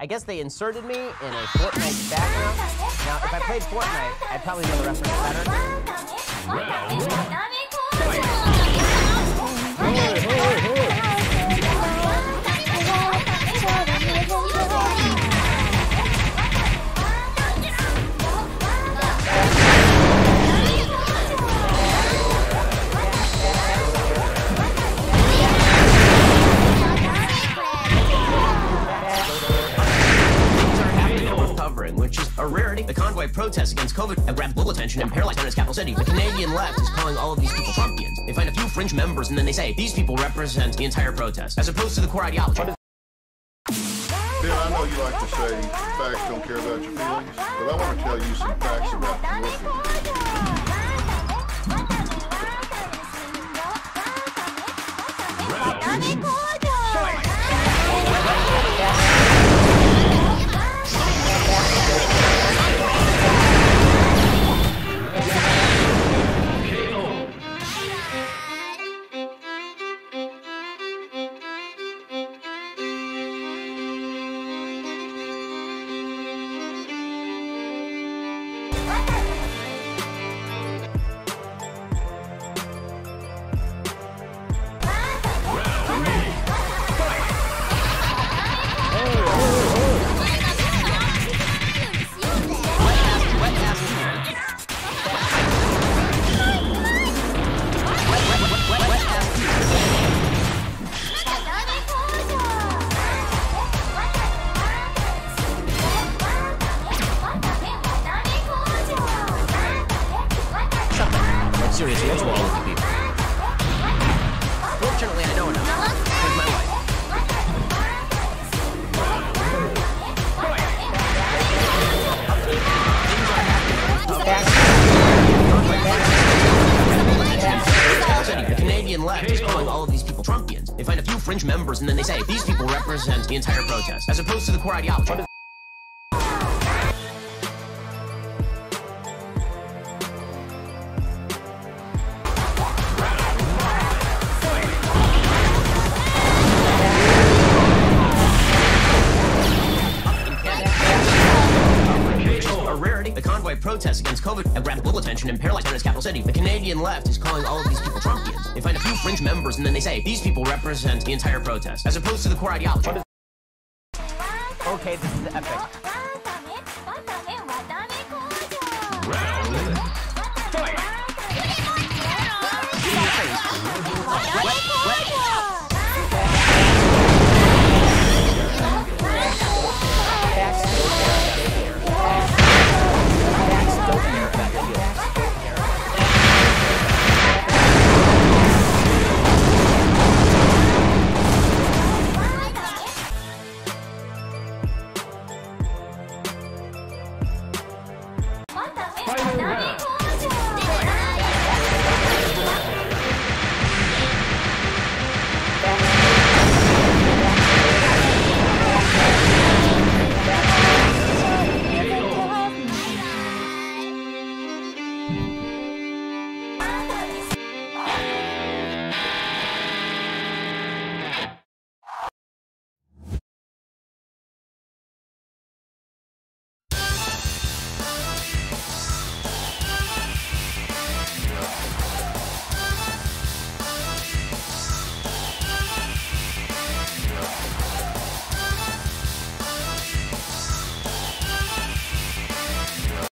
I guess they inserted me in a Fortnite background. Now, if I played Fortnite, I'd probably know the reference better. Rarity. The convoy protests against COVID have grabbed global attention and paralyzed China's capital city. The Canadian left is calling all of these people Trumpians. They find a few fringe members and then they say these people represent the entire protest, as opposed to the core ideology. Ben, I know you like to say facts don't care about your feelings, but I want to tell you some facts about with you people? Fortunately, I know enough. The Canadian left is calling all of these people Trumpians. They find a few fringe members and then they say these people represent the entire protest, as opposed to the core ideology. Protests against COVID have grabbed global attention and paralyzed China's capital city. The Canadian left is calling all of these people Trumpians. They find a few fringe members and then they say these people represent the entire protest, as opposed to the core ideology. Okay, this is epic.